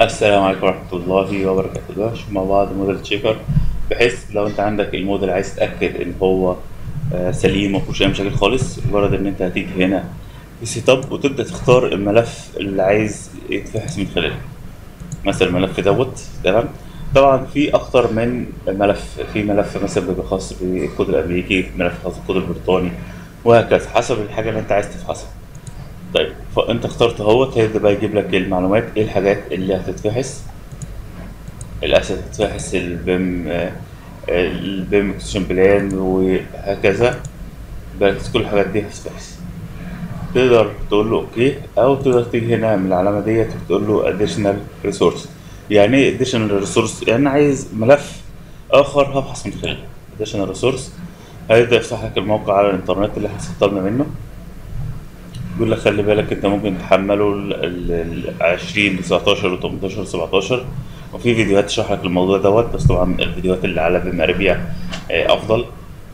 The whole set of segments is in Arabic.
السلام عليكم ورحمة الله وبركاته. دلوقتي مع بعض model checker بحيث لو انت عندك الموديل عايز تتأكد ان هو آه، سليم مفيهوش أي مشاكل خالص مجرد إن انت هتيجي هنا في setup وتبدأ تختار الملف اللي عايز يتفحص من خلاله مثلا الملف دوت تمام؟ طبعا في أكتر من ملف في ملف مثلا بيبقى خاص بالكود الأمريكي ملف خاص بالكود البريطاني وهكذا حسب الحاجة اللي انت عايز تفحصها. طيب فأنت اخترت اهوت هيبدا بقى يجيب لك المعلومات إيه الحاجات اللي هتتفحص؟ الاسد هتتفحص ال BIM ال BIM execution plan وهكذا. بس كل الحاجات دي هتتفحص. تقدر تقول له okay أو تقدر تيجي هنا من العلامة ديت وتقول له additional resource. يعني إيه additional resource يعني عايز ملف آخر هبحث من خلاله. additional resource. هيبدا يفتح لك الموقع على الإنترنت اللي إحنا سطبنا منه. بيقول لك خلي بالك انت ممكن تحمله ال 20 19 و 18 17 وفي فيديوهات تشرح لك الموضوع دوت بس طبعا الفيديوهات اللي على BIM Arabia آه، أفضل.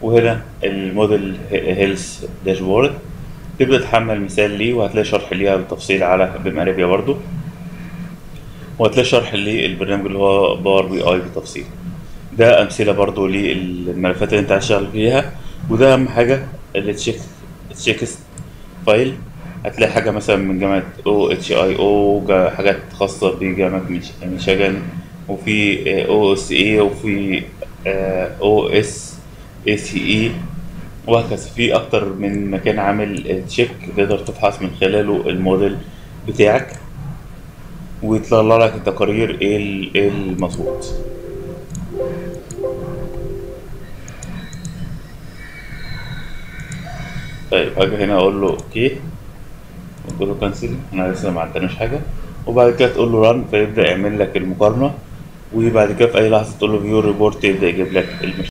وهنا ال model health dashboard. تبدا تحمل مثال ليه وهتلاقي شرح ليها بالتفصيل على BIM Arabia برضو. وهتلاقي شرح للبرنامج اللي هو Power BI بالتفصيل. ده أمثلة برضو للملفات اللي انت عايز تشتغل فيها. وده أهم حاجة اللي check checkset file. هتلاقي حاجة مثلا من جامعة أو إتش آي أو حاجات خاصة بجامعة ميش- ميشيغان وفي USA وفي أو إس اي سي إي وهكذا. في أكتر من مكان عامل check تقدر تفحص من خلاله الموديل بتاعك ويطلع لك التقارير إيه ال- المظبوط. طيب هاجي هنا أقول له okay. وتقول له cancel إحنا لسه ما عندناش حاجة. وبعد كده تقول له run فيبدأ يعمل لك المقارنة. وبعد كده في أي لحظة تقول له view report يبدأ يجيب لك المشاكل